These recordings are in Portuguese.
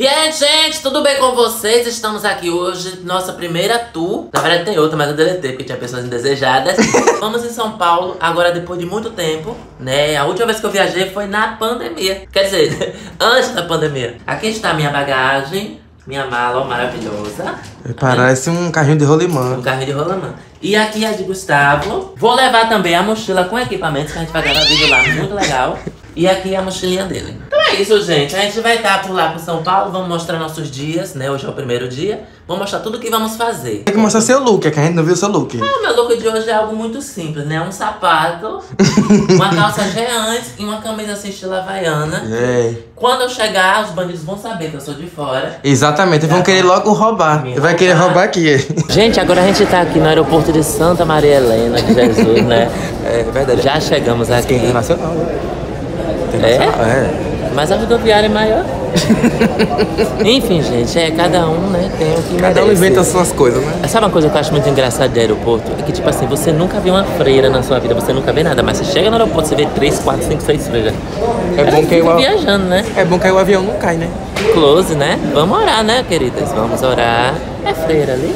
E aí, gente, tudo bem com vocês? Estamos aqui hoje, nossa primeira tour. Na verdade tem outra, mas eu deletei porque tinha pessoas indesejadas. Vamos em São Paulo, agora depois de muito tempo, né? A última vez que eu viajei foi na pandemia. Quer dizer, antes da pandemia. Aqui está a minha bagagem, minha mala ó, maravilhosa. Parece um carrinho de rolimã. Um carrinho de rolamã. E aqui é de Gustavo. Vou levar também a mochila com equipamentos que a gente vai gravar vídeo lá, muito legal. E aqui é a mochilinha dele. Então é isso, gente. A gente vai estar por lá pro São Paulo, vamos mostrar nossos dias, né? Hoje é o primeiro dia. Vamos mostrar tudo o que vamos fazer. Tem que mostrar seu look, é que a gente não viu seu look. Ah, meu look de hoje é algo muito simples, né? Um sapato, uma calça jeans e uma camisa assim estilo havaiana. É. Quando eu chegar, os bandidos vão saber que eu sou de fora. Exatamente, vão querer logo roubar. Me Vai querer roubar. roubar aqui. Gente, agora a gente tá aqui no aeroporto de Santa Maria Helena de Jesus, né? É verdade. Já chegamos aqui. Internacional, né? É? É. Mas a rodoviária é maior. Enfim, gente, é cada um, né? Tem o que Cada um merece. inventa as suas coisas, né? Sabe uma coisa que eu acho muito engraçada de aeroporto? É que, tipo assim, você nunca viu uma freira na sua vida, você nunca vê nada, mas você chega no aeroporto, você vê três, quatro, cinco, seis freiras. É bom que o, viajando, né? é bom que o avião não cai, né? Close, né? Vamos orar, né, queridas? Vamos orar. É freira ali?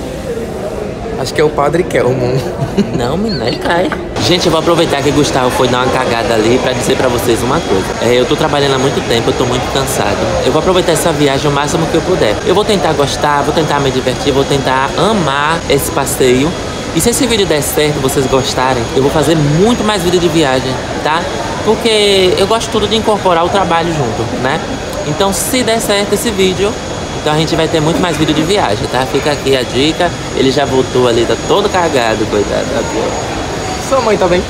Acho que é o Padre Kelmon. Não, menina, ele cai. Gente, eu vou aproveitar que o Gustavo foi dar uma cagada ali pra dizer pra vocês uma coisa. É, eu tô trabalhando há muito tempo, eu tô muito cansado. Eu vou aproveitar essa viagem o máximo que eu puder. Eu vou tentar gostar, vou tentar me divertir, vou tentar amar esse passeio. E se esse vídeo der certo, vocês gostarem, eu vou fazer muito mais vídeo de viagem, tá? Porque eu gosto tudo de incorporar o trabalho junto, né? Então, se der certo esse vídeo, então a gente vai ter muito mais vídeo de viagem, tá? Fica aqui a dica. Ele já voltou ali, tá todo cagado, coitado. Ó. Sua mãe tá bem?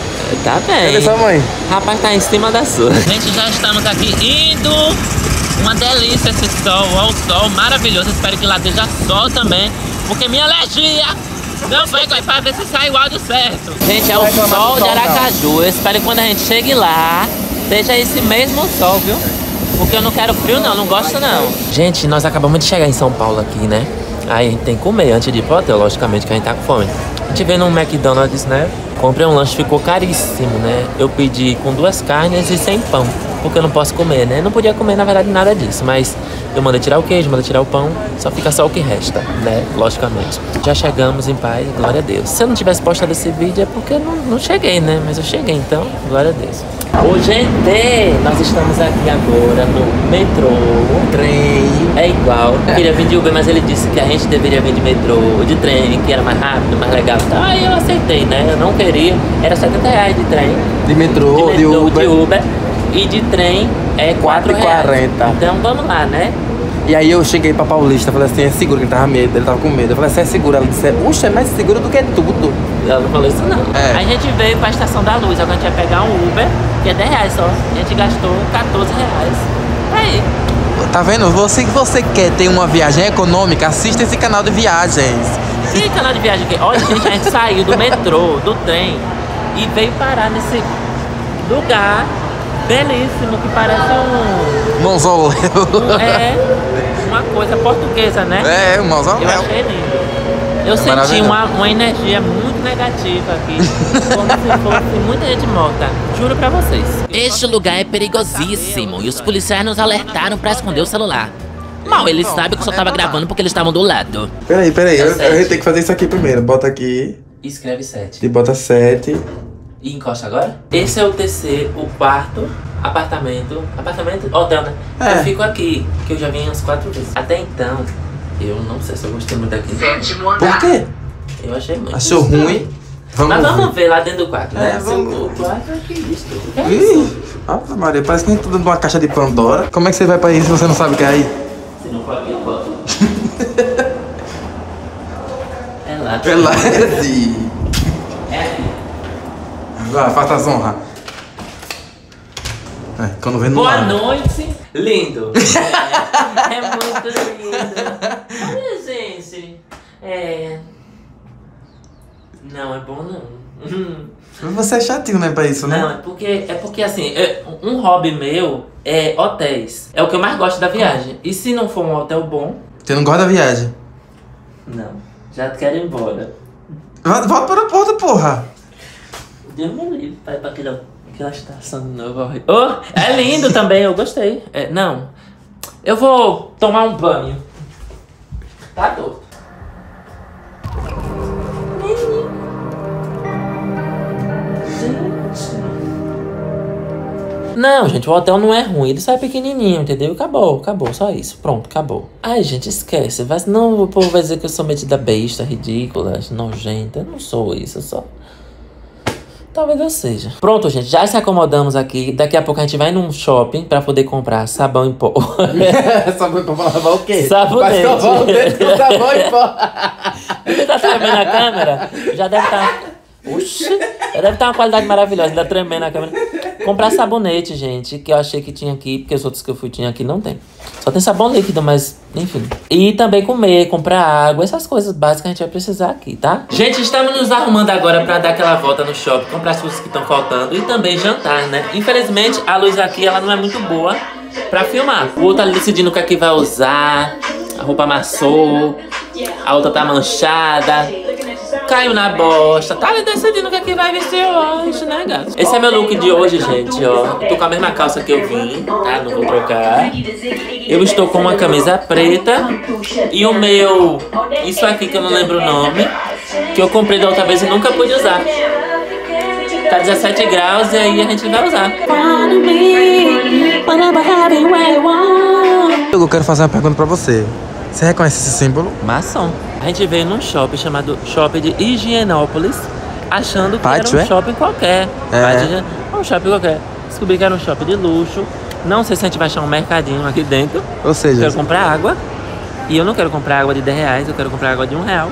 Tá Cadê bem. sua mãe? Rapaz, tá em cima da sua. Gente, já estamos aqui indo. Uma delícia esse sol. Olha o sol maravilhoso. Espero que lá esteja sol também. Porque minha alergia não foi pra ver se sai o áudio certo. Gente, é o sol de Aracaju. Eu espero que quando a gente chegue lá, seja esse mesmo sol, viu? Porque eu não quero frio não, não gosto não. Gente, nós acabamos de chegar em São Paulo aqui, né? Aí a gente tem que comer antes de ir pro hotel, logicamente que a gente tá com fome. A gente veio num McDonald's, né? Comprei um lanche, ficou caríssimo, né? Eu pedi com duas carnes e sem pão, porque eu não posso comer, né? Não podia comer, na verdade, nada disso, mas eu mandei tirar o queijo, mandei tirar o pão, só fica só o que resta, né? Logicamente. Já chegamos em paz, glória a Deus. Se eu não tivesse postado esse vídeo é porque eu não, não cheguei, né? Mas eu cheguei, então, glória a Deus. Ô, gente, nós estamos aqui agora no metrô. Trem. É igual. Eu queria vir de Uber, mas ele disse que a gente deveria vir de metrô, de trem, que era mais rápido, mais legal. Então, aí eu aceitei, né? Eu não queria. Era 70 reais de trem, De metrô, de, metrô, Uber. de Uber. E de trem é 4 reais. 4,40. Então vamos lá, né? E aí eu cheguei pra Paulista, falei assim, é seguro, que ele tava medo, ele tava com medo. Eu falei assim, é seguro. Ela disse, puxa, é mais seguro do que tudo. Ela não falou isso não. É. A gente veio pra Estação da Luz, agora a gente vai pegar um Uber, que é 10 reais só. A gente gastou 14 reais. Aí. Tá vendo? Você que você quer ter uma viagem econômica, assista esse canal de viagens. Que canal de viagem aqui? Olha, gente, a gente saiu do metrô, do trem, e veio parar nesse lugar belíssimo que parece um. Mãozão. um- é uma coisa portuguesa, né? É, o mãozão. Eu achei lindo. Eu senti Maravilhoso. uma, uma energia muito negativa aqui. Como se fosse muita gente morta. Juro pra vocês. Este lugar é perigosíssimo e os policiais nos alertaram pra esconder o celular. Mal, eles sabem que eu só tava gravando porque eles estavam do lado. Peraí, peraí. Eu, Sete. eu tenho que fazer isso aqui primeiro. Bota aqui. Escreve 7. E bota 7. E encosta agora? Esse é o TC, o quarto, apartamento. Apartamento? Hotel, né? É. Eu fico aqui, que eu já vim umas quatro vezes. Até então, eu não sei se eu gostei muito daqui. Por quê? Eu achei muito. Achou estranho. ruim? Mas vamos ver lá dentro do quarto, né? É, vamos. O quarto é que isso? O que é isso? Ih, Maria, parece que a gente tá dentro de uma caixa de Pandora. Como é que você vai pra isso se você não sabe o que é aí? Se não for aqui, eu boto. Sim. É aqui. Vai, faça as honras. É, quando vem no Boa ar. noite. Lindo. É, é muito lindo. Olha, gente. É. Não, é bom não. Você é chatinho, né, pra isso, né? Não, é porque, é porque assim, é- um hobby meu é hotéis. É o que eu mais gosto da viagem. E se não for um hotel bom, Você não gosta da viagem? não. Já quero ir embora. Volta para a porta, porra. Deus me livre ir pra aquela, aquela estação de novo. Oh, é lindo também, eu gostei. É, não, Eu vou tomar um banho. Tá torto. Não, gente, o hotel não é ruim. Ele sai pequenininho, entendeu? Acabou, acabou, só isso. Pronto, acabou. Ai, gente, esquece. Vai, não, o povo vai dizer que eu sou metida besta, ridícula, nojenta. Eu não sou isso, eu só... Talvez eu seja. Pronto, gente, já se acomodamos aqui. Daqui a pouco a gente vai num shopping pra poder comprar sabão em pó. sabão em pó pra lavar o quê? Sabonete. Vai escovar o dedo com sabão em pó. Você tá tremendo a câmera? Já deve estar... Tá... Oxi, deve estar uma qualidade maravilhosa, ainda tremendo a câmera. Comprar sabonete, gente, que eu achei que tinha aqui, porque os outros que eu fui tinha aqui não tem. Só tem sabão líquido, mas enfim. E também comer, comprar água, essas coisas básicas a gente vai precisar aqui, tá? Gente, estamos nos arrumando agora pra dar aquela volta no shopping, comprar as coisas que estão faltando e também jantar, né? Infelizmente, a luz aqui, ela não é muito boa pra filmar. O outro ali decidindo o que é que vai usar, a roupa amassou, a outra tá manchada caiu na bosta. Tá decidindo o que, é que vai vestir hoje, né, gato? Esse é meu look de hoje, gente, ó. tô com a mesma calça que eu vim, tá? Não vou trocar. Eu estou com uma camisa preta e o meu... Isso aqui que eu não lembro o nome, que eu comprei da outra vez e nunca pude usar. Tá 17 graus e aí a gente vai usar. Eu quero fazer uma pergunta pra você. Você reconhece esse símbolo? Maçom. A gente veio num shopping chamado Shopping de Higienópolis, achando que Pátio, era um é? shopping qualquer. É. Pátio, um shopping qualquer. Descobri que era um shopping de luxo. Não sei se a gente vai achar um mercadinho aqui dentro. Ou seja... Eu quero comprar água. E eu não quero comprar água de 10 reais, eu quero comprar água de um real.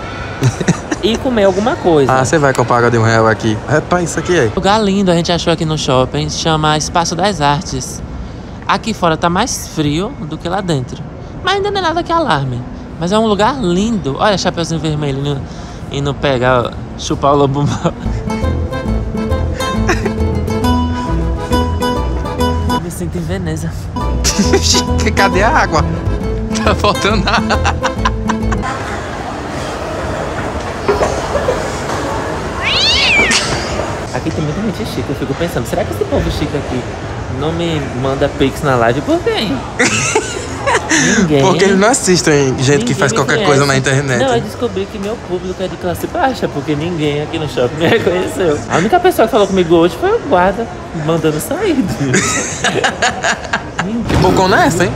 e comer alguma coisa. Ah, você vai comprar água de um real aqui. Rapaz, isso aqui é. Lugar lindo a gente achou aqui no shopping, chama Espaço das Artes. Aqui fora tá mais frio do que lá dentro. Mas ainda não é nada que alarme. Mas é um lugar lindo. Olha, chapeuzinho vermelho indo, indo pegar, chupar o lobo mal. Eu me sinto em Veneza. Cadê a água? Tá faltando água. Aqui tem muita gente chique. Eu fico pensando, será que esse povo chique aqui não me manda pix na live por quê? Ninguém. Porque eles não assistem gente Ninguém que faz qualquer conhece. coisa na internet. Não, eu descobri que meu público é de classe baixa, porque ninguém aqui no shopping me reconheceu. A única pessoa que falou comigo hoje foi o guarda, mandando sair. Que bocona é essa, hein?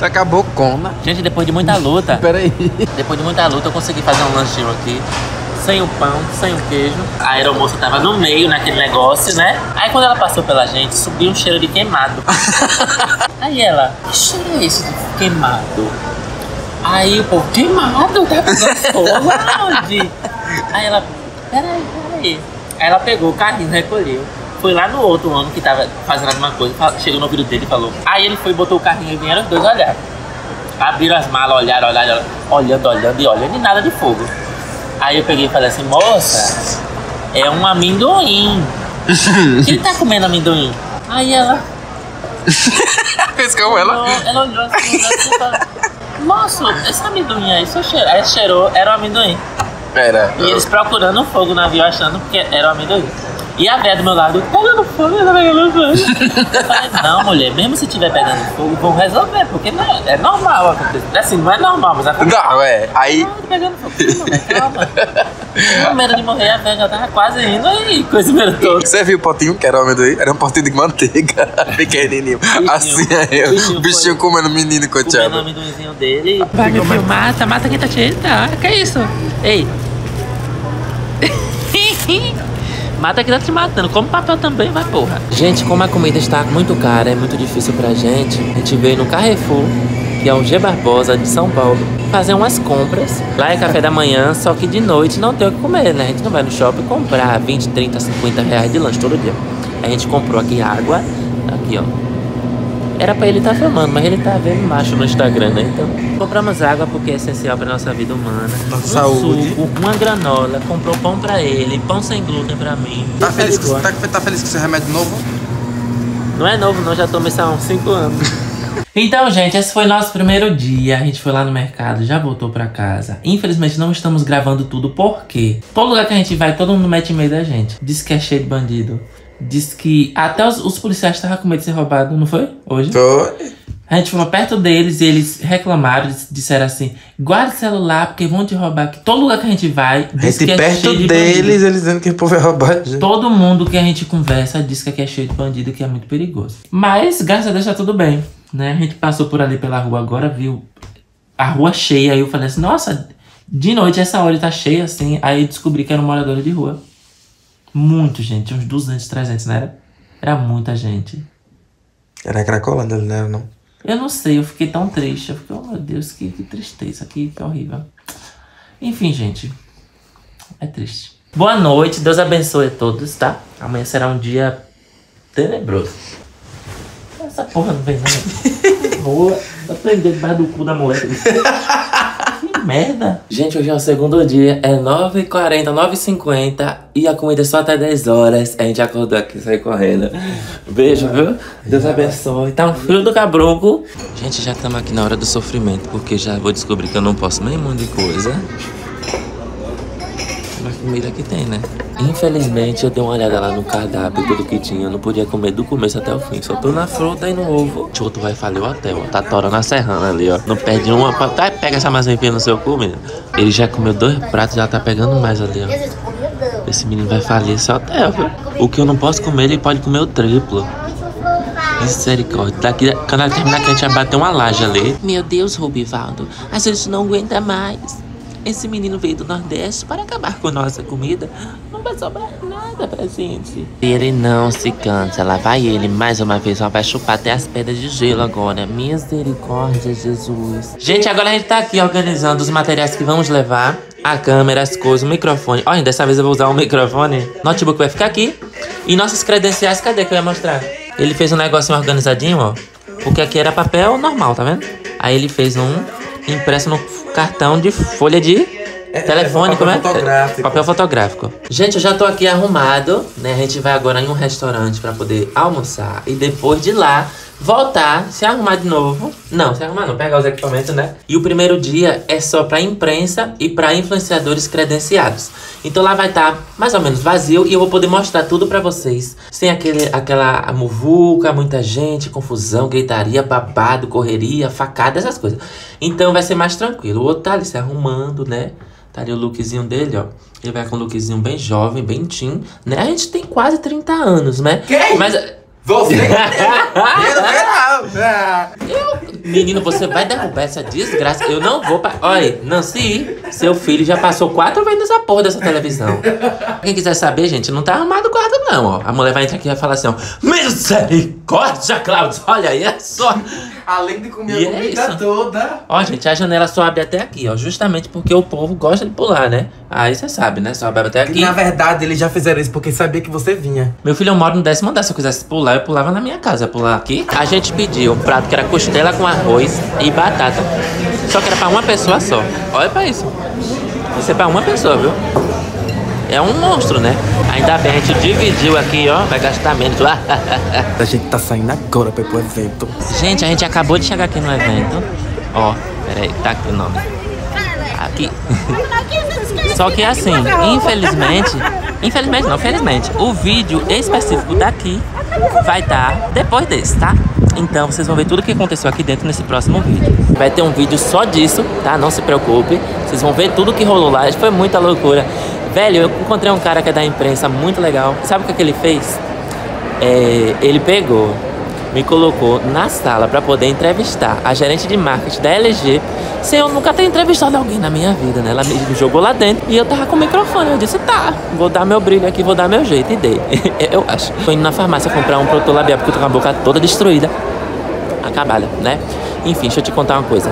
tá com a bocona. Gente, depois de muita luta, Pera aí. depois de muita luta, eu consegui fazer um lanchinho aqui. Sem o pão, sem o queijo. A aeromoça tava no meio naquele negócio, né? Aí quando ela passou pela gente, subiu um cheiro de queimado. Aí ela, que cheiro é esse de queimado? Aí o povo, queimado? Tá pegando fogo aonde? Aí ela, peraí, peraí. Aí ela pegou o carrinho, recolheu. Foi lá no outro homem que tava fazendo alguma coisa, chegou no ouvido dele e falou. Aí ele foi, botou o carrinho e vieram os dois olhar. Abriram as malas, olharam, olharam, olhando, olhando e olhando e nada de fogo. Aí eu peguei e falei assim, moça, é um amendoim. Quem tá comendo amendoim? Aí ela, Fez como ela? olhou, ela olhou assim, assim e falou, moço, esse amendoim aí, só cheiro. Aí cheirou, era o amendoim. Pera. E eles procurando fogo no navio, achando que era o amendoim. E a velha do meu lado, pegando fogo, tá pegando fogo. Eu falei, não, mulher, mesmo se tiver pegando fogo, vamos resolver, porque não, é normal acontecer. Assim, não é normal, mas acontece. Não, é. Aí. Ah, tô pegando fogo. Calma. Com medo de morrer, a velha já tava quase indo e coisa primeiro todo. Você viu o potinho que era o amendoim? Era um potinho de manteiga. Pequenininho. Assim aí. Bichinho O bichinho comendo menino, Comendo o coitado. amendoinzinho dele. Vai me filmar, tá, mata quem tá te tá, Que isso? Ei. Mata quem tá te matando. Come papel também, vai porra. Gente, como a comida está muito cara, é muito difícil pra gente. A gente veio no Carrefour, que é o G Barbosa de São Paulo, fazer umas compras. Lá é café da manhã, só que de noite não tem o que comer, né? A gente não vai no shopping comprar 20, 30, 50 reais de lanche todo dia. A gente comprou aqui água, aqui ó, era pra ele estar filmando, mas ele tá vendo macho no Instagram, né? Então, compramos água porque é essencial pra nossa vida humana. Nossa um saúde. Suco, uma granola, comprou pão pra ele, pão sem glúten pra mim. Tá Tudo feliz, com, tá, tá feliz com esse remédio novo? Não é novo, não, já tomei isso há uns 5 anos. Então, gente, esse foi nosso primeiro dia. A gente foi lá no mercado, já voltou pra casa. Infelizmente, não estamos gravando tudo porque todo lugar que a gente vai, todo mundo mete medo da gente. Diz que é cheio de bandido. Diz que até os, os policiais estavam com medo de ser roubado, não foi? Hoje? Foi. A gente foi perto deles e eles reclamaram, disseram assim: guarda o celular porque vão te roubar. Que todo lugar que a gente vai, A diz gente que é perto cheio de deles, bandido. eles dizendo que o povo é roubado. Todo mundo que a gente conversa diz que aqui é cheio de bandido que é muito perigoso. Mas, graças a Deus, tá tudo bem. Né? A gente passou por ali pela rua agora, viu a rua cheia. Aí eu falei assim: nossa, de noite essa hora tá cheia assim. Aí descobri que era um morador de rua. Muito gente, uns 200, 300, não era? Era muita gente. Era Cracolândia, não era não. Eu não sei, eu fiquei tão triste. Eu fiquei, oh meu Deus, que, que tristeza, que, que horrível. Enfim, gente. É triste. Boa noite, Deus abençoe a todos, tá? Amanhã será um dia tenebroso. Essa porra não vem não. Boa. Tá prendendo debaixo do cu da mulher. Merda. Gente, hoje é o segundo dia. É 9h40, 9h50. E a comida é só até 10 horas. A gente acordou aqui e saiu correndo. Beijo, viu? Deus abençoe. Tá um frio do cabruco. Gente, já estamos aqui na hora do sofrimento. Porque já vou descobrir que eu não posso nem um monte de coisa. Comida que tem, né? Infelizmente, eu dei uma olhada lá no cardápio, tudo que tinha. Eu não podia comer do começo até o fim. Só tô na fruta e no ovo. O outro vai falir o hotel, ó. Tá torando a serrana ali, ó. Não perde uma. Tá, pega essa enfia no seu cu, menino. Ele já comeu dois pratos, já tá pegando mais ali, ó. Esse menino vai falir esse hotel, viu? O que eu não posso comer, ele pode comer o triplo. Misericórdia. Daqui, quando ela terminar, que a gente vai bater uma laje ali. Meu Deus, Rubivaldo. A gente não aguenta mais. Esse menino veio do Nordeste para acabar com nossa comida. Não vai sobrar nada pra gente. Ele não se cansa. Lá vai ele mais uma vez. Só vai chupar até as pedras de gelo agora. Misericórdia, Jesus. Gente, agora a gente tá aqui organizando os materiais que vamos levar. A câmera, as coisas, o microfone. Olha, dessa vez eu vou usar o microfone. Notebook vai ficar aqui. E nossas credenciais, cadê que eu ia mostrar? Ele fez um negocinho organizadinho, ó. Porque aqui era papel normal, tá vendo? Aí ele fez um impresso no cartão de folha de telefone, papel como é? fotográfico. Papel fotográfico. Gente, eu já tô aqui arrumado, né? A gente vai agora em um restaurante pra poder almoçar e depois de lá voltar, se arrumar de novo. Não, se arrumar não, pegar os equipamentos, né? E o primeiro dia é só pra imprensa e pra influenciadores credenciados. Então lá vai estar mais ou menos vazio e eu vou poder mostrar tudo pra vocês. Sem aquele, aquela muvuca, muita gente, confusão, gritaria, babado, correria, facada, essas coisas. Então vai ser mais tranquilo. O outro tá ali se arrumando, né? Tá ali o lookzinho dele, ó. Ele vai com um lookzinho bem jovem, bem teen, né? A gente tem quase 30 anos, né? Que Mas Você que Eu. Menino, você vai derrubar essa desgraça. Eu não vou pra. Olha, Nancy, seu filho já passou quatro vezes essa porra dessa televisão. Quem quiser saber, gente, não tá arrumado o quarto, não, ó. A mulher vai entrar aqui e vai falar assim, ó. Misericórdia, Cláudio! Olha aí, é só. Além de comer E a é comida isso. toda. Ó, gente, a janela só abre até aqui, ó. Justamente porque o povo gosta de pular, né? Aí você sabe, né? Só abre até aqui. Na verdade, eles já fizeram isso porque sabia que você vinha. Meu filho, eu moro no décimo andar. Se eu quisesse pular, eu pulava na minha casa. Pular aqui. A gente pediu um prato que era costela com arroz e batata. Só que era pra uma pessoa só. Olha pra isso. Isso é pra uma pessoa, viu? É um monstro, né? Ainda bem, a gente dividiu aqui, ó. Vai gastar menos. A gente tá saindo agora pra ir pro evento. gente, a gente acabou de chegar aqui no evento. Ó, peraí, tá aqui o nome. Aqui. Só que assim, infelizmente, infelizmente não, felizmente, o vídeo específico daqui vai estar depois desse, tá? Então vocês vão ver tudo o que aconteceu aqui dentro nesse próximo vídeo. Vai ter um vídeo só disso, tá? Não se preocupe. Vocês vão ver tudo que rolou lá. Foi muita loucura. Velho, eu encontrei um cara que é da imprensa muito legal. Sabe o que, que ele fez? É, ele pegou, me colocou na sala para poder entrevistar a gerente de marketing da LG, sem eu nunca ter entrevistado alguém na minha vida, né? Ela me jogou lá dentro e eu tava com o microfone. Eu disse, tá, vou dar meu brilho aqui, vou dar meu jeito. E dei. eu acho. Tô indo na farmácia comprar um produtor labial porque eu tô com a boca toda destruída. Acabada, né? Enfim, deixa eu te contar uma coisa.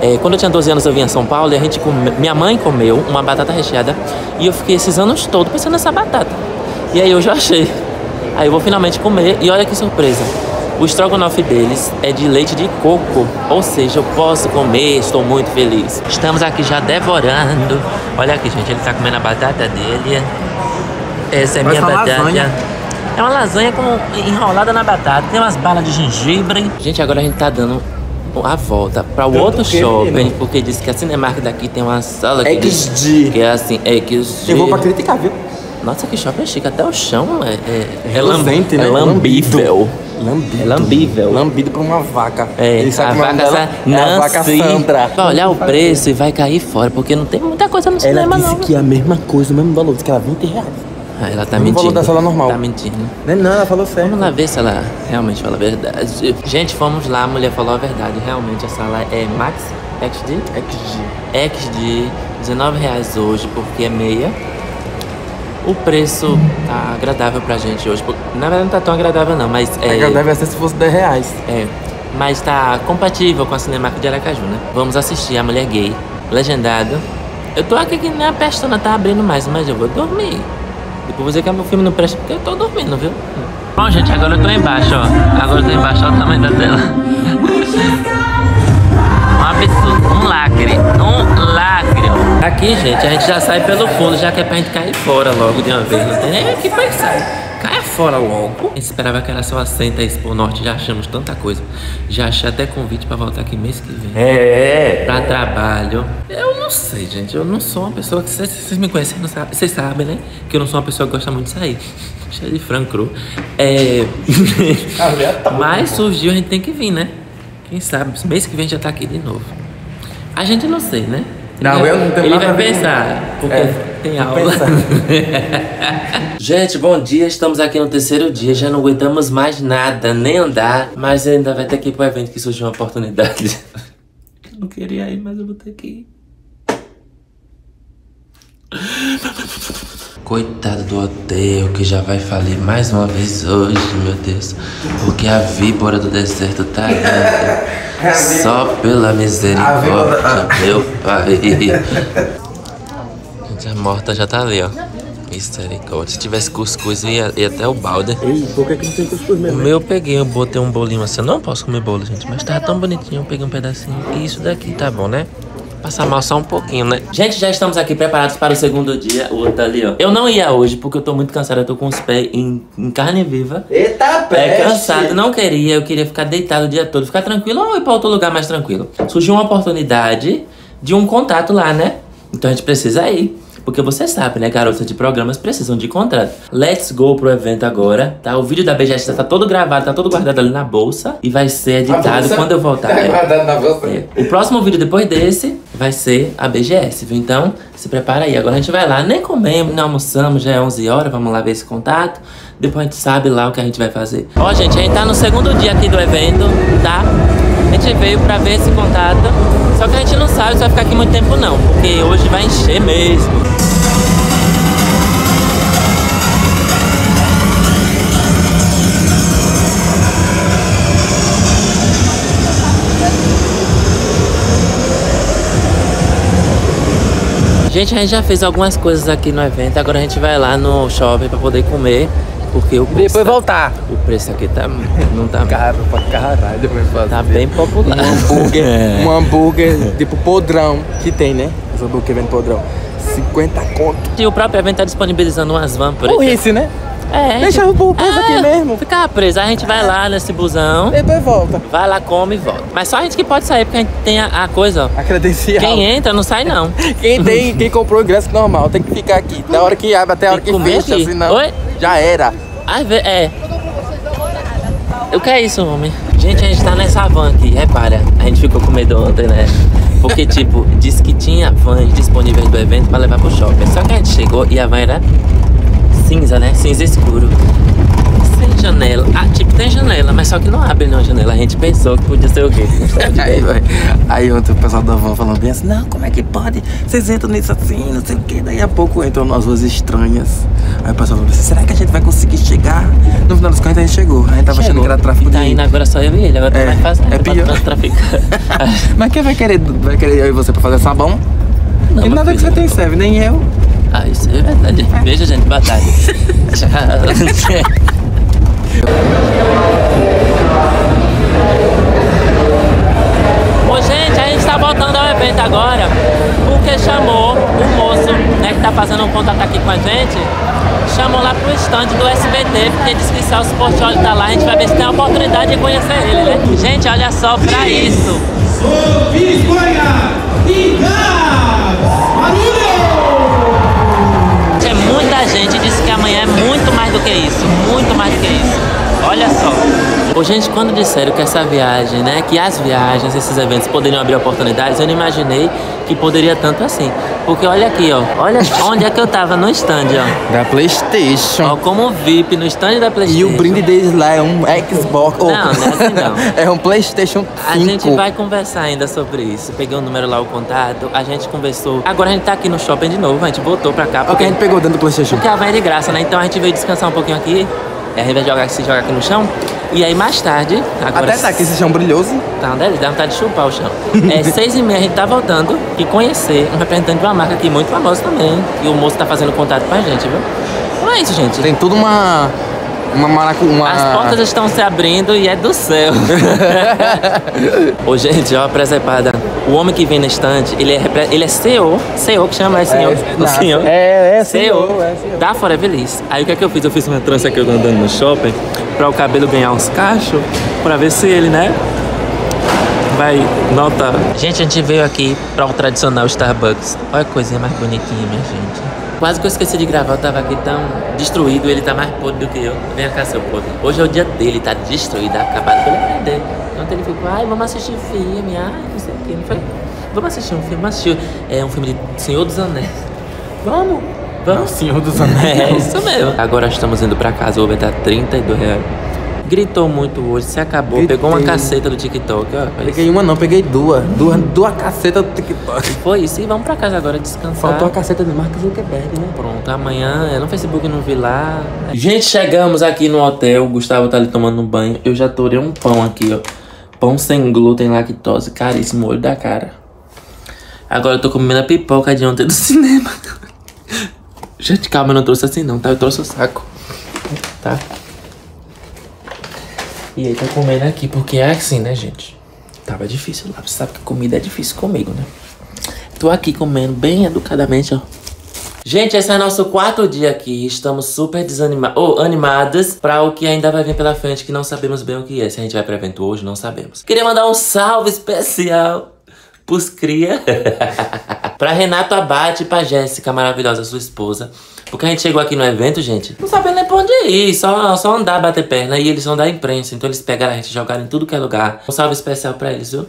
É, quando eu tinha 12 anos eu vim a São Paulo e a gente come... minha mãe comeu uma batata recheada e eu fiquei esses anos todos pensando nessa batata. E aí eu achei. Aí eu vou finalmente comer e olha que surpresa. O estrogonofe deles é de leite de coco, ou seja, eu posso comer, estou muito feliz. Estamos aqui já devorando. Olha aqui, gente, ele tá comendo a batata dele. Essa é minha batata. lasanha. É uma lasanha com enrolada na batata, tem umas balas de gengibre. Gente, agora a gente tá dando a volta para o outro shopping, menino? porque disse que a Cinemark daqui tem uma sala que, XD. que é assim, XD. Eu vou pra criticar, viu? Nossa, que shopping chique. Até o chão é, é, é, né? é lambível. Lambido. É lambível. Lambido por uma vaca. É, Ele sabe a vaca, dela Sa- é a vaca. Sandra. Vai olhar o preço e vai cair fora, porque não tem muita coisa no Ela cinema, disse não. que é a mesma coisa, o mesmo valor. Disse que era 20 reais. Ah, ela tá O mentindo. valor da sala normal. Tá mentindo. Não, não, ela falou certo. Vamos lá ver se ela realmente fala a verdade. Gente, fomos lá, a mulher falou a verdade. Realmente a sala é Max XD? XG. XD, R$19,00 hoje, porque é meia. O preço tá agradável pra gente hoje. Na verdade não tá tão agradável não, mas é... Deve ser se fosse 10 reais. É, mas tá compatível com a Cinemark de Aracaju, né? Vamos assistir A Mulher Gay, legendado. Eu tô aqui que nem a pestana tá abrindo mais, mas eu vou dormir. Depois vou dizer que meu filme não presta porque eu tô dormindo, viu? Bom, gente, agora eu tô embaixo, ó. Agora eu tô embaixo, olha o tamanho da tela. Um absurdo, um lacre, um lacre. Aqui, gente, a gente já sai pelo fundo, já que é pra gente cair fora logo de uma vez. Não tem nem que sai. Caia fora logo. Esperava que era só a Senta Expo Norte, já achamos tanta coisa. Já achei até convite pra voltar aqui mês que vem. É. Pra trabalho. Eu não sei, gente. Eu não sou uma pessoa que. Vocês me conhecem, vocês sabem, né? Que eu não sou uma pessoa que gosta muito de sair. Cheio de frango cru. É. Mas surgiu, a gente tem que vir, né? Quem sabe? Mês que vem já tá aqui de novo. A gente não sei, né? Não, eu não tenho Ele nada vai pensar, porque É, tem aula. Gente, bom dia. Estamos aqui no terceiro dia. Já não aguentamos mais nada, nem andar. Mas ainda vai ter que ir pro evento que surgiu uma oportunidade. Eu não queria ir, mas eu vou ter que ir. Coitado do hotel que já vai falir mais uma vez hoje, meu Deus. Porque a víbora do deserto tá dentro. Só pela misericórdia, meu pai. A morta já tá ali, ó. Misericórdia. Se tivesse cuscuz, ia, ia até o balde. Ei, por que, que não tem cuscuz O mesmo? meu eu peguei, eu botei um bolinho assim. Eu não posso comer bolo, gente, mas tava tão bonitinho. Eu peguei um pedacinho. E isso daqui tá bom, né? Passar mal só um pouquinho, né? Gente, já estamos aqui preparados para o segundo dia. O outro ali, ó. Eu não ia hoje porque eu tô muito cansado. Eu tô com os pés em, em carne viva. Eita, É cansado, não queria, eu queria ficar deitado o dia todo, ficar tranquilo ou ir pra outro lugar mais tranquilo. Surgiu uma oportunidade de um contato lá, né? Então a gente precisa ir. Porque você sabe, né? Garotas de programas precisam de contrato. Let's go pro evento agora, tá? O vídeo da BGS tá todo gravado, tá todo guardado ali na bolsa. E vai ser editado quando eu voltar. Tá é. guardado na bolsa. É. O próximo vídeo depois desse vai ser a BGS, viu? Então, se prepara aí. Agora a gente vai lá, nem comemos, nem almoçamos, já é 11 horas, vamos lá ver esse contato. Depois a gente sabe lá o que a gente vai fazer. Ó, gente, a gente tá no segundo dia aqui do evento, tá? A gente veio pra ver esse contato. Só que a gente não sabe se vai ficar aqui muito tempo não, porque hoje vai encher mesmo. Gente, a gente já fez algumas coisas aqui no evento, agora a gente vai lá no shopping pra poder comer, porque o preço, Depois tá- voltar. o preço aqui tá, não tá, Caro pra caralho, depois fazer. tá bem popular. Um hambúrguer, É. um hambúrguer tipo podrão, que tem, né? Os hambúrguer que vem podrão. 50 conto. E o próprio evento tá disponibilizando umas vans por aí. Burrice, né? É, gente- Deixa o bu- preso É, aqui mesmo. Fica preso, a gente vai lá nesse busão, Depois volta. vai lá, come e volta. Mas só a gente que pode sair, porque a gente tem a, a coisa, ó. A credencial. Quem entra não sai não. Quem tem, quem comprou o ingresso normal tem que ficar aqui. Da hora que abre até a hora que que fecha, aqui. senão Oi? já era. É. O que é isso, homem? Gente, a gente tá nessa van aqui, repara. A gente ficou com medo ontem, né? Porque, tipo, disse que tinha vans disponíveis do evento pra levar pro shopping. Só que a gente chegou e a van era cinza, né? Cinza escuro. Sem janela. Ah, tipo, tem janela, mas só que não abre nenhuma janela. A gente pensou que podia ser o quê? Aí, vai. aí ontem o pessoal da van falando bem assim, não, como é que pode? Vocês entram nisso assim, não sei o que. Daí a pouco entram umas ruas estranhas. Aí o pessoal falou assim, será que a gente vai conseguir chegar? No final das contas a gente chegou. A gente tava achando que era tráfico E tá de... indo agora só eu e ele. Agora tá É, mais fácil, né? é pior. Mas quem vai querer, vai querer eu e você pra fazer sabão? Não, e nada que você tem serve, nem eu. Ah, isso é verdade. Beijo, gente. Boa tarde. Tchau. Ô, gente, a gente tá voltando ao evento agora porque chamou o moço, né, que tá fazendo um contato aqui com a gente, chamou lá pro stand do SBT, porque disse que Celso Portioli tá lá, a gente vai ver se tem a oportunidade de conhecer ele, né? Gente, olha só pra isso. Sou Espanha e! Barulho! É muita gente do que isso, muito mais do que isso. Olha só. Ô, gente, quando disseram que essa viagem, né, que as viagens, esses eventos poderiam abrir oportunidades, eu não imaginei que poderia tanto assim. Porque olha aqui, ó. Olha onde é que eu tava no stand, ó. Da Playstation. Ó, como VIP no stand da PlayStation. E o brinde deles lá é um Xbox. Não, não é assim não. é um Playstation 5. A gente vai conversar ainda sobre isso. Peguei o número lá, o contato, a gente conversou. Agora a gente tá aqui no shopping de novo, a gente voltou pra cá. Porque a gente pegou dentro do Playstation. Porque a van é de graça, né? Então a gente veio descansar um pouquinho aqui. É, ao invés de jogar, se jogar aqui no chão. E aí mais tarde. Agora, Até tá aqui esse chão brilhoso. Tá uma delícia, dá vontade de chupar o chão. é seis e meia, a gente tá voltando e conhecer um representante de uma marca aqui muito famosa também. E o moço tá fazendo contato com a gente, viu? Então é isso, gente. Tem tudo uma. Uma maracu... uma... As portas estão se abrindo e é do céu. Ô, gente, ó, a presepada. O homem que vem na estante, ele é, ele é CEO. CEO que chama, é senhor. É, senhor. é, é CEO. CEO, é CEO. Da Forever Liss. Aí o que é que eu fiz? Eu fiz uma trança aqui eu tô andando no shopping pra o cabelo ganhar uns cachos, pra ver se ele, né? Vai notar. Gente, a gente veio aqui pra um tradicional Starbucks. Olha que coisinha mais bonitinha, minha gente. Quase que eu esqueci de gravar, eu tava aqui tão destruído, ele tá mais podre do que eu. Vem cá, seu podre. Hoje é o dia dele, tá destruído, acabado pra ele aprender. Então ele ficou, ai, vamos assistir filme, ai, não sei o que. Não foi? Vamos assistir um filme, vamos assistir é, um filme de Senhor dos Anéis. Vamos, vamos. Senhor dos É Anéis. isso mesmo. Agora estamos indo pra casa, o Uber tá 32 reais. Gritou muito hoje, se acabou, Gritei. pegou uma caceta do TikTok, ó. Foi isso. Peguei uma não, peguei duas. Duas, duas cacetas do TikTok. Foi isso, e vamos pra casa agora descansar. Faltou a caceta de Mark Zuckerberg, né? Pronto, amanhã, é, no Facebook não vi lá. Gente, chegamos aqui no hotel, o Gustavo tá ali tomando um banho. Eu já torei um pão aqui, ó. Pão sem glúten, lactose, caríssimo, olho da cara. Agora eu tô comendo a pipoca de ontem do cinema. Gente, calma, eu não trouxe assim não, tá? Eu trouxe o saco. Tá? E aí tô comendo aqui, porque é assim, né, gente? Tava difícil lá, você sabe que comida é difícil comigo, né? Tô aqui comendo bem educadamente, ó. Gente, esse é nosso quarto dia aqui. Estamos super desanimados, ou animadas para o que ainda vai vir pela frente, que não sabemos bem o que é. Se a gente vai pro evento hoje, não sabemos. Queria mandar um salve especial pros cria. pra Renato Abate e pra Jéssica, maravilhosa, sua esposa. Porque a gente chegou aqui no evento, gente, não sabendo nem pra onde ir, só, só andar, bater perna. E eles são da imprensa, então eles pegaram a gente e jogaram em tudo que é lugar. Um salve especial pra eles, viu?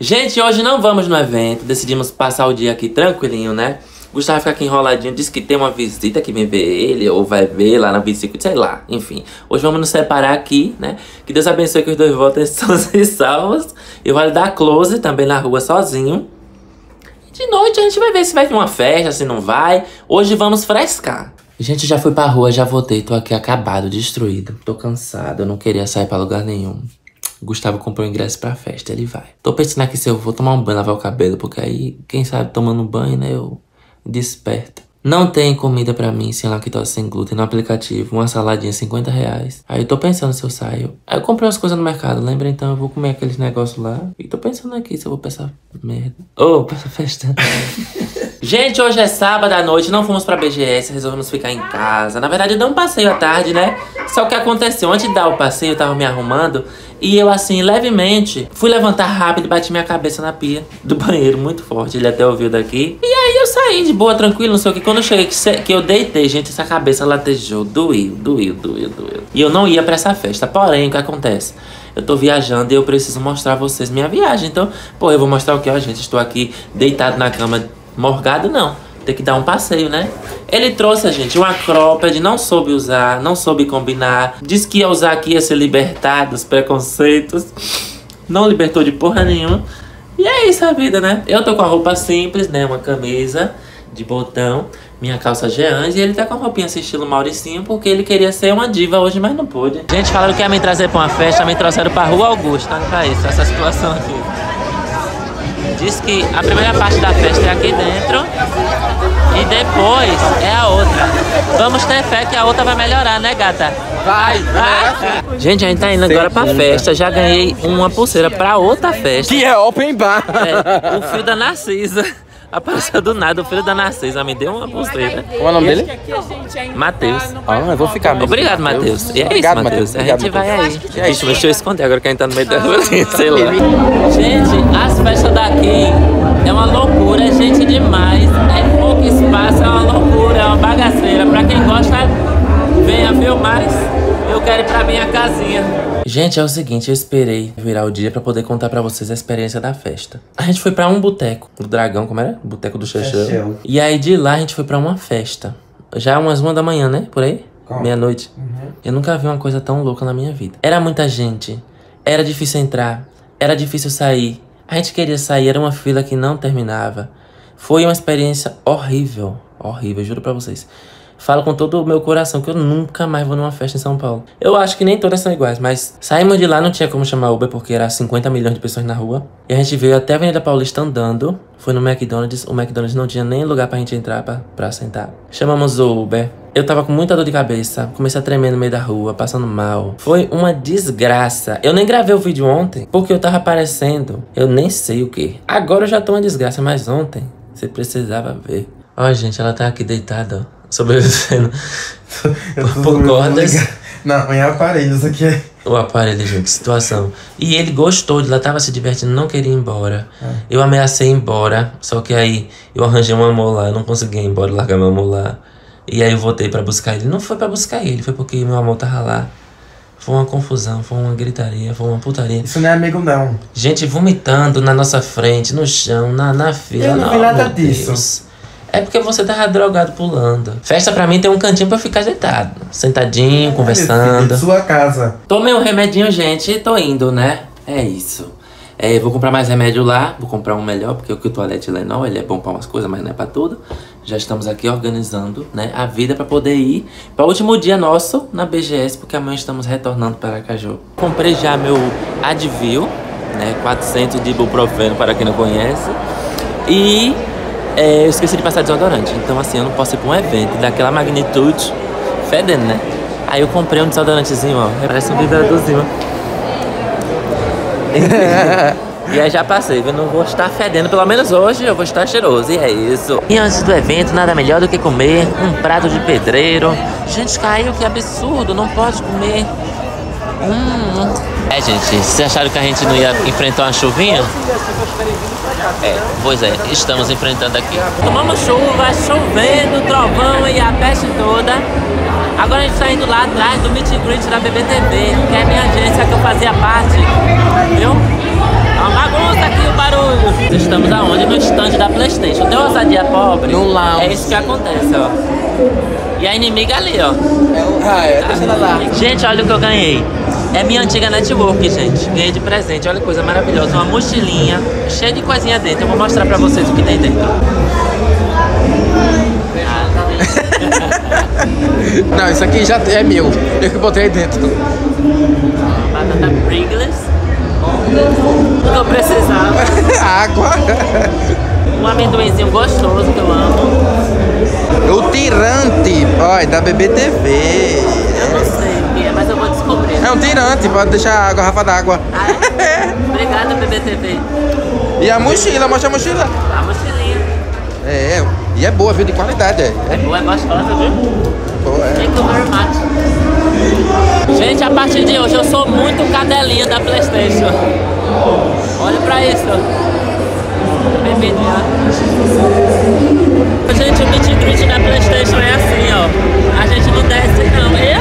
Gente, hoje não vamos no evento, decidimos passar o dia aqui tranquilinho, né? Gustavo fica aqui enroladinho, disse que tem uma visita que vem ver ele, ou vai ver lá na bicicleta, sei lá, enfim. Hoje vamos nos separar aqui, né? Que Deus abençoe que os dois voltem sãos e salvos. Eu vou dar close também na rua sozinho. De noite a gente vai ver se vai ter uma festa, se não vai. Hoje vamos frescar. Gente, já fui pra rua, já voltei, tô aqui acabado, destruído. Tô cansado, eu não queria sair pra lugar nenhum. Gustavo comprou ingresso pra festa, ele vai. Tô pensando aqui se eu vou tomar um banho, lavar o cabelo, porque aí, quem sabe, tomando banho, né, eu desperto. Não tem comida pra mim sem lactose, sem glúten no aplicativo. Uma saladinha, 50 reais. Aí eu tô pensando se eu saio. Aí eu comprei umas coisas no mercado, lembra? Então eu vou comer aqueles negócios lá. E tô pensando aqui se eu vou pra essa merda. Ô, oh, pra essa festa. Gente, hoje é sábado à noite, não fomos pra BGS, resolvemos ficar em casa. Na verdade, eu dei um passeio à tarde, né? Só que aconteceu, antes de dar o passeio, eu tava me arrumando e eu, assim, levemente, fui levantar rápido e bati minha cabeça na pia do banheiro, muito forte. Ele até ouviu daqui. E aí eu saí de boa, tranquilo, não sei o que. Quando eu cheguei, que, eu deitei, gente, essa cabeça latejou, doeu, doeu, doeu, doeu. E eu não ia pra essa festa. Porém, o que acontece? Eu tô viajando e eu preciso mostrar a vocês minha viagem. Então, pô, eu vou mostrar o que, ó, gente. Estou aqui deitado na cama, morgado, não. Tem que dar um passeio, né? Ele trouxe a gente uma cropped, não soube usar, não soube combinar. Disse que ia usar aqui, ia se libertar dos preconceitos. Não libertou de porra nenhuma. E é isso a vida, né? Eu tô com a roupa simples, né? Uma camisa de botão, minha calça Jeans. E ele tá com a roupinha assim, estilo Mauricinho, porque ele queria ser uma diva hoje, mas não pôde. Gente, falaram que ia me trazer pra uma festa, me trouxeram pra Rua Augusta. Olha pra isso, essa situação aqui. Diz que a primeira parte da festa é aqui dentro e depois é a outra. Vamos ter fé que a outra vai melhorar, né, gata? Vai, Vai! Gente, a gente tá indo agora pra festa. Já ganhei uma pulseira pra outra festa. Que é open bar. É, o filho da Narcisa. Apareceu do nada, o filho da Narcisa me deu uma pulseira. Como é o nome dele? Matheus. Ah, eu vou ficar mesmo. Obrigado, Matheus. E é Obrigado, isso, Matheus. A gente vai aí. E é Ixi, deixa eu esconder agora que a gente tá no meio da rua, assim, sei lá. Gente, as festas daqui é uma loucura, é gente demais. É pouco espaço, é uma loucura, é uma bagaceira. Pra quem gosta, venha, viu? Mas eu quero ir pra minha casinha. Gente, é o seguinte, eu esperei virar o dia pra poder contar pra vocês a experiência da festa. A gente foi pra um boteco, do Dragão, como era? Boteco do. Xexão. E aí de lá a gente foi pra uma festa. Já umas uma da manhã, né? Por aí? Meia-noite. Eu nunca vi uma coisa tão louca na minha vida. Era muita gente, era difícil entrar, era difícil sair. A gente queria sair, era uma fila que não terminava. Foi uma experiência horrível, horrível, juro pra vocês. Falo com todo o meu coração que eu nunca mais vou numa festa em São Paulo. Eu acho que nem todas são iguais, mas saímos de lá, não tinha como chamar Uber porque era 50 milhões de pessoas na rua. E a gente veio até a Avenida Paulista andando. Foi no McDonald's. O McDonald's não tinha nem lugar pra gente entrar pra, pra sentar. Chamamos o Uber. Eu tava com muita dor de cabeça, comecei a tremer no meio da rua, passando mal. Foi uma desgraça. Eu nem gravei o vídeo ontem, porque eu tava aparecendo, eu nem sei o que. Agora eu já tô uma desgraça, mas ontem você precisava ver. Ó, gente, ela tá aqui deitada, ó, sobrevivendo por cordas. Não, em aparelhos aqui. é- O aparelho, gente, que situação. E ele gostou de lá, tava se divertindo, não queria ir embora. Eu ameacei ir embora, só que aí eu arranjei um amor lá, eu não consegui ir embora, largar meu amor lá. E aí eu voltei pra buscar ele. Não foi pra buscar ele, foi porque meu amor tava lá. Foi uma confusão, foi uma gritaria, foi uma putaria. Isso não é amigo, não. Gente vomitando na nossa frente, no chão, na, na fila. Eu não vi nada disso. Deus. É porque você tava drogado pulando. Festa pra mim tem um cantinho pra ficar deitado. Sentadinho, conversando. De sua casa. Tomei um remedinho, gente, e tô indo, né? É isso. É, vou comprar mais remédio lá, vou comprar um melhor, porque o que o Toalete Lenol, ele é bom pra umas coisas, mas não é pra tudo. Já estamos aqui organizando, né, a vida pra poder ir para o último dia nosso na BGS, porque amanhã estamos retornando para Aracaju. Comprei já meu Advil, né, 400 de ibuprofeno para quem não conhece. E é, eu esqueci de passar desodorante, então assim, eu não posso ir pra um evento daquela magnitude fedendo, né? Aí eu comprei um desodorantezinho, ó, parece um vibradorzinho, ó. E aí já passei, eu não vou estar fedendo, pelo menos hoje eu vou estar cheiroso, e é isso. E antes do evento, nada melhor do que comer um prato de pedreiro. Gente, caiu, que absurdo, não pode comer. Hum. É, gente, vocês acharam que a gente não ia enfrentar uma chuvinha? É, pois é, estamos enfrentando aqui. Tomamos chuva, chovendo, trovão e a peste toda. Agora a gente tá indo lá atrás do Meet Greet da BBTV, que é a minha agência que eu fazia parte. Viu? É uma bagunça aqui o barulho. Estamos aonde? No stand da Playstation. Deu ousadia pobre? No lounge. É isso que acontece, ó. E a inimiga ali, ó. Ah, é, deixa ela lá. Gente, olha o que eu ganhei. É minha antiga network, gente. Ganhei de presente. Olha que coisa maravilhosa. Uma mochilinha cheia de coisinha dentro. Eu vou mostrar pra vocês o que tem dentro. Não, isso aqui já é meu. Eu que botei aí dentro. Batata Pringles. O que eu precisava. Água. Um amendoinzinho gostoso que eu amo. O tirante. Olha, da BBTV. Eu não sei o que é, mas eu vou descobrir. É um tirante, pode deixar a garrafa d'água. Ah, é? Obrigada, BBTV. E a mochila, mostra a mochila. A mochilinha. É, e é boa, viu? De qualidade, é. É boa, é gostosa, viu? Boa, é. Thank you very much. Gente, a partir de hoje eu sou muito cadelinha da Playstation. Olha pra isso. Bem-vindo, Gente, o meet and greet da Playstation é assim, ó. A gente não desce, não.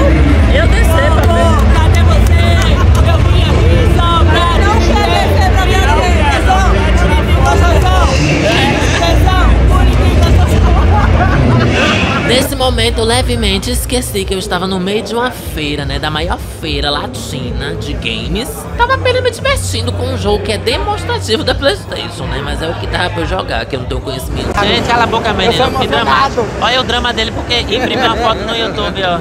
Momento, levemente esqueci que eu estava no meio de uma feira, né? Da maior feira latina de games. Tava apenas me divertindo com um jogo que é demonstrativo da Playstation, né? Mas é o que dava pra eu jogar, que eu não tenho conhecimento. Gente, cala a boca, menino. Que dramático. Olha o drama dele, porque imprimiu uma foto no YouTube, ó.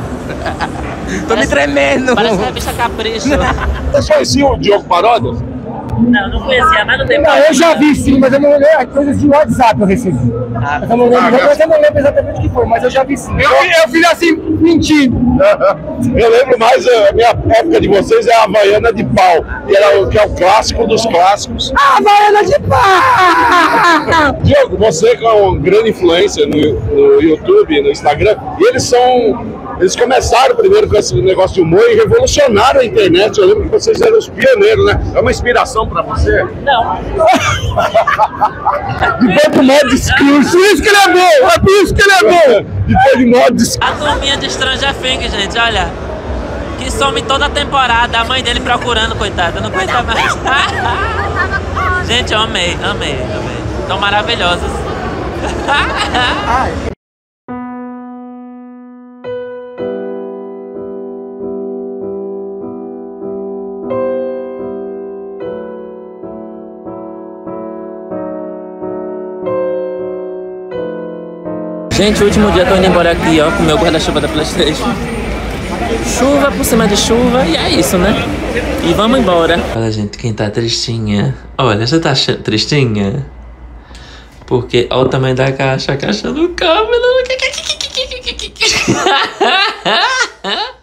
Tô me tremendo. Parece revista Capricho. Vocês conheciam o Diogo Paródia? Não, não conhecia, mas não tem Não, eu já vi sim, mas eu não lembro. Coisas de WhatsApp eu recebi. eu não lembro, mas eu não lembro exatamente o que foi, mas eu já vi sim. Eu, eu fiz assim, mentindo. Eu lembro mais, a minha época de vocês é a Havaiana de pau, que, era, o- que é o clássico dos clássicos. Ah, Havaiana de pá! Diogo, você que é uma grande influência no, no YouTube, no Instagram, e eles são Eles começaram primeiro com esse negócio de humor e revolucionaram a internet. Eu lembro que vocês eram os pioneiros, né? É uma inspiração pra você? Não. Depois do modo discurso, isso que ele é bom! É por isso que ele é bom! De modo discurso. A turminha de Stranger Things, gente, olha. Que some toda a temporada. A mãe dele procurando, coitada. Não aguenta mais. gente, eu amei, amei, amei. Tão maravilhosos. Gente, último dia tô indo embora aqui, ó, com o meu guarda-chuva da Playstation. Chuva por cima de chuva e é isso, né? E vamos embora. Olha, gente, quem tá tristinha. Olha, já tá tristinha? Porque olha o tamanho da caixa, a caixa do câmera.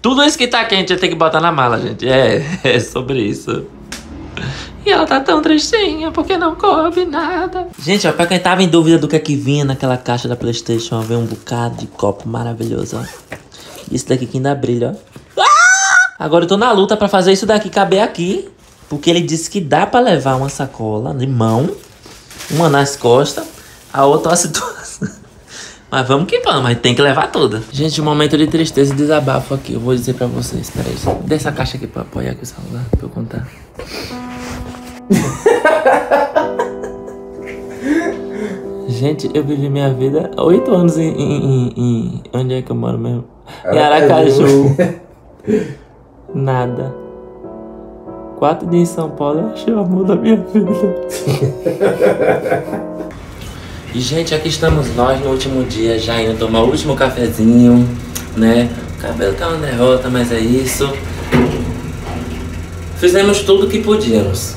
Tudo isso que tá quente tenho que botar na mala, gente. É, é sobre isso. E ela tá tão tristinha porque não coube nada. Gente, ó, pra quem tava em dúvida do que é que vinha naquela caixa da Playstation, ó, veio um bocado de copo maravilhoso, ó. Isso daqui que ainda brilha, ó. Ah! Agora eu tô na luta pra fazer isso daqui caber aqui. Porque ele disse que dá pra levar uma sacola de mão, uma nas costas, a outra uma situação. Mas vamos que vamos, mas tem que levar tudo. Gente, um momento de tristeza e desabafo aqui. Eu vou dizer pra vocês. Peraí, dê essa caixa aqui pra apoiar aqui o celular, pra eu contar. Gente, eu vivi minha vida oito anos em, em- em- Onde é que eu moro mesmo? Em Aracaju. Nada. Quatro dias em São Paulo, eu achei o amor da minha vida. E, gente, aqui estamos nós no último dia, já indo tomar o último cafezinho, né? O cabelo tá uma derrota, mas é isso. Fizemos tudo o que podíamos.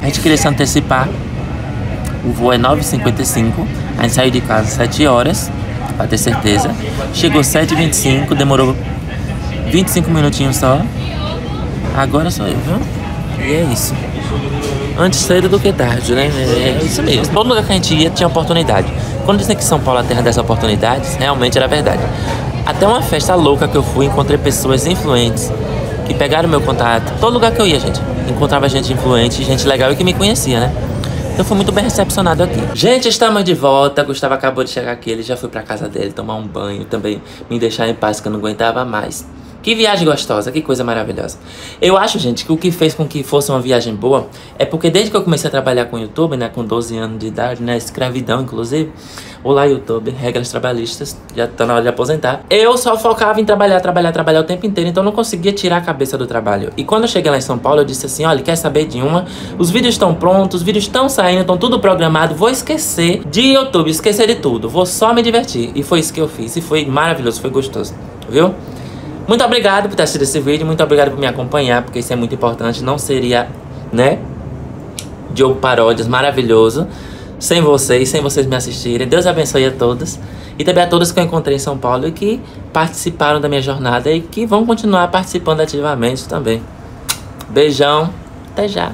A gente queria se antecipar. O voo é 9h55. A gente saiu de casa 7 horas, pra ter certeza. Chegou 7h25, demorou 25 minutinhos só. Agora sou eu, viu? E é isso. Antes cedo do que tarde, né? É isso mesmo. Todo lugar que a gente ia tinha oportunidade. Quando dizem que São Paulo é a terra das oportunidades, realmente era verdade. Até uma festa louca que eu fui, encontrei pessoas influentes que pegaram meu contato. Todo lugar que eu ia, gente, encontrava gente influente, gente legal e que me conhecia, né? Eu fui muito bem recepcionado aqui. Gente, estamos de volta. Gustavo acabou de chegar aqui. Ele já foi pra casa dele tomar um banho. Também me deixar em paz, que eu não aguentava mais. Que viagem gostosa, que coisa maravilhosa. Eu acho, gente, que o que fez com que fosse uma viagem boa é porque desde que eu comecei a trabalhar com YouTube, né, com 12 anos de idade, né, escravidão inclusive, olá YouTube, regras trabalhistas, já tá na hora de aposentar. Eu só focava em trabalhar, trabalhar, trabalhar o tempo inteiro, então não conseguia tirar a cabeça do trabalho. E quando eu cheguei lá em São Paulo, eu disse assim, olha, quer saber de uma? Os vídeos estão prontos, os vídeos estão saindo, estão tudo programado, vou esquecer de YouTube, esquecer de tudo, vou só me divertir. E foi isso que eu fiz, e foi maravilhoso, foi gostoso, viu? Muito obrigado por ter assistido esse vídeo, muito obrigado por me acompanhar, porque isso é muito importante. Não seria, né? Diogo Paródias, maravilhoso. Sem vocês, sem vocês me assistirem. Deus abençoe a todos. E também a todos que eu encontrei em São Paulo e que participaram da minha jornada e que vão continuar participando ativamente também. Beijão, até já.